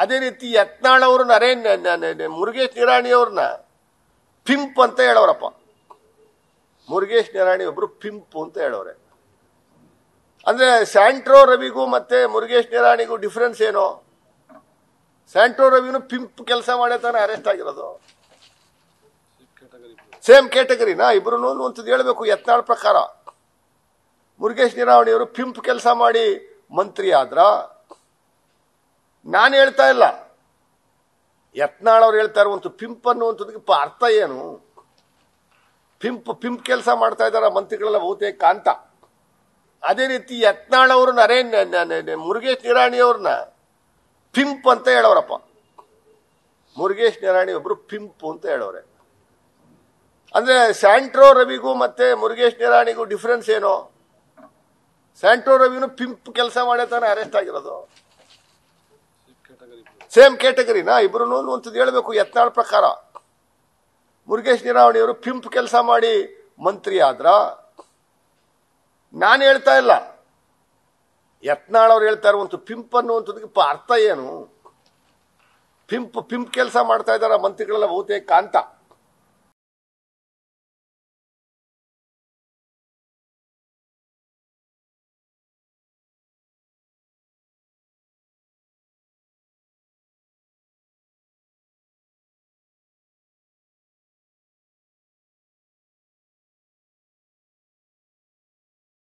ಅದೇ ರೀತಿ ಯತ್ನಾಳ್ ಅವರು ನರೇನ್ ಮುರುಗೇಶ್ ನಿರಾಣಿ ಅವ್ರನ್ನ ಪಿಂಪ್ ಅಂತ ಹೇಳೋರಪ್ಪ. ಮುರುಗೇಶ್ ನಿರಾಣಿ ಒಬ್ರು ಪಿಂಪ್ ಅಂತ ಹೇಳೋರೆ. ಅಂದ್ರೆ ಸ್ಯಾಂಟ್ರೋ ರವಿಗೂ ಮತ್ತೆ ಮುರುಗೇಶ್ ನಿರಾಣಿಗೂ ಡಿಫ್ರೆನ್ಸ್ ಏನು? ಸ್ಯಾಂಟ್ರೋ ರವಿನು ಪಿಂಪ್ ಕೆಲಸ ಮಾಡೇ ತಾನೆ ಅರೆಸ್ಟ್ ಆಗಿರೋದು. ಸೇಮ್ ಕ್ಯಾಟಗರಿನಾ ಇಬ್ರು ಅಂತದ್ದು ಹೇಳಬೇಕು, ಯತ್ನಾಳ್ ಪ್ರಕಾರ. ಮುರುಗೇಶ್ ನಿರಾವಣಿಯವರು ಪಿಂಪ್ ಕೆಲಸ ಮಾಡಿ ಮಂತ್ರಿ ಆದ್ರ ನಾನು ಹೇಳ್ತಾ ಇಲ್ಲ. ಯತ್ನಾಳ್ ಅವ್ರು ಹೇಳ್ತಾ ಇರುವಂತ ಪಿಂಪ್ ಅನ್ನುವಂಥದ್ದು ಅರ್ಥ ಏನು? ಪಿಂಪ್ ಪಿಂಪ್ ಕೆಲಸ ಮಾಡ್ತಾ ಇದ್ದಾರೆ ಮಂತ್ರಿಗಳೆಲ್ಲ ಬಹುತೇಕ ಅಂತ. ಅದೇ ರೀತಿ ಯತ್ನಾಳ್ ಅವರು ನರೇನ್ ಮುರುಗೇಶ್ ನಿರಾಣಿ ಅವ್ರನ್ನ ಪಿಂಪ್ ಅಂತ ಹೇಳೋರಪ್ಪ. ಮುರುಗೇಶ್ ನಿರಾಣಿ ಒಬ್ರು ಪಿಂಪ್ ಅಂತ ಹೇಳೋರೆ. ಅಂದ್ರೆ ಸ್ಯಾಂಟ್ರೋ ರವಿಗೂ ಮತ್ತೆ ಮುರುಗೇಶ್ ನಿರಾಣಿಗೂ ಡಿಫ್ರೆನ್ಸ್ ಏನು? ಸ್ಯಾಂಟ್ರೋ ರವಿನು ಪಿಂಪ್ ಕೆಲಸ ಮಾಡೇ ತಾನೆ ಅರೆಸ್ಟ್ ಆಗಿರೋದು. ಸೇಮ್ ಕ್ಯಾಟಗರಿನಾ ಇಬ್ರು ಅಂತ ಹೇಳಬೇಕು, ಯತ್ನಾಳ್ ಪ್ರಕಾರ. ಮುರುಗೇಶ್ ನಿರಾವಣಿ ಅವರು ಪಿಂಪ್ ಕೆಲಸ ಮಾಡಿ ಮಂತ್ರಿ ಆದ್ರ, ನಾನು ಹೇಳ್ತಾ ಇಲ್ಲ. ಯತ್ನಾಳ್ ಅವ್ರು ಹೇಳ್ತಾ ಇರುವಂತ ಪಿಂಪ್ ಅನ್ನುವಂಥದ್ದಕ್ಕೆ ಅರ್ಥ ಏನು? ಪಿಂಪ್ ಪಿಂಪ್ ಕೆಲಸ ಮಾಡ್ತಾ ಇದಾರ ಮಂತ್ರಿಗಳೆಲ್ಲ ಬಹುತೇಕ ಅಂತ.